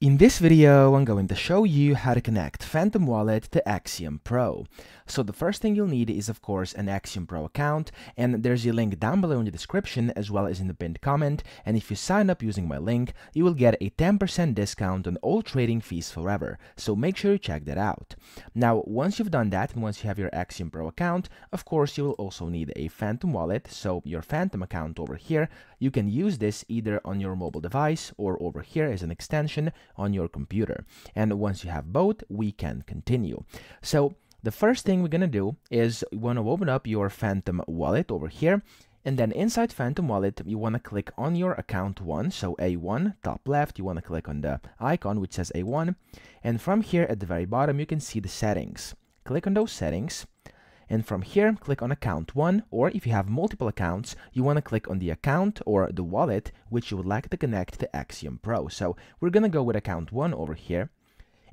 In this video, I'm going to show you how to connect Phantom Wallet to Axiom Pro. So the first thing you'll need is of course an Axiom Pro account, and there's a link down below in the description as well as in the pinned comment, and if you sign up using my link, you will get a 10% discount on all trading fees forever, so make sure you check that out. Now, once you've done that, and once you have your Axiom Pro account, of course you will also need a Phantom Wallet, so your Phantom account over here, you can use this either on your mobile device or over here as an extension on your computer. And once you have both, we can continue. So the first thing we're going to do is we want to open up your Phantom wallet over here. And then inside Phantom Wallet, you want to click on your account one, so A1, top left, you want to click on the icon which says A1. And from here at the very bottom, you can see the settings. Click on those settings. And from here, click on account 1, or if you have multiple accounts, you want to click on the account or the wallet which you would like to connect to Axiom Pro. So we're going to go with account 1 over here.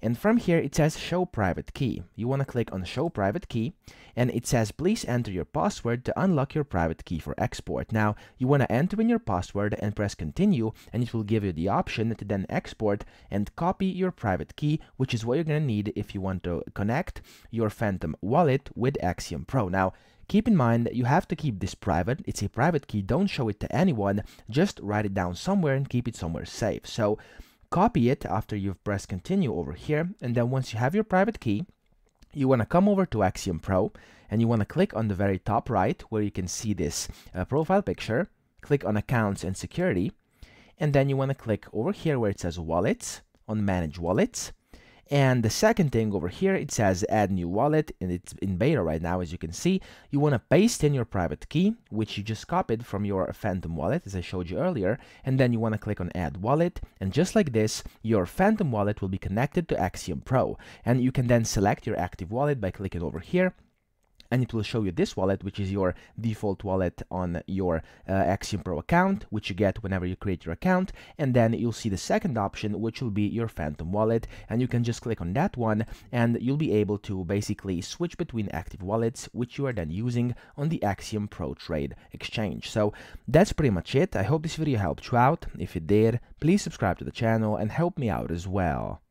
And from here, it says show private key. You want to click on show private key and it says please enter your password to unlock your private key for export. Now, you want to enter in your password and press continue and it will give you the option to then export and copy your private key, which is what you're going to need if you want to connect your Phantom wallet with Axiom Pro. Now, Keep in mind that you have to keep this private. It's a private key. Don't show it to anyone. Just write it down somewhere and keep it somewhere safe. So copy it after you've pressed continue over here. And then once you have your private key you want to come over to Axiom Pro and you want to click on the very top right where you can see this uh, profile picture. Click on accounts and security. And then you want to click over here where it says wallets on manage wallets and the second thing over here, it says add new wallet and it's in beta right now, as you can see. You want to paste in your private key, which you just copied from your Phantom wallet, as I showed you earlier. And then you want to click on add wallet. And just like this, your Phantom wallet will be connected to Axiom Pro. And you can then select your active wallet by clicking over here and it will show you this wallet, which is your default wallet on your uh, Axiom Pro account, which you get whenever you create your account. And then you'll see the second option, which will be your Phantom wallet. And you can just click on that one and you'll be able to basically switch between active wallets, which you are then using on the Axiom Pro Trade Exchange. So that's pretty much it. I hope this video helped you out. If it did, please subscribe to the channel and help me out as well.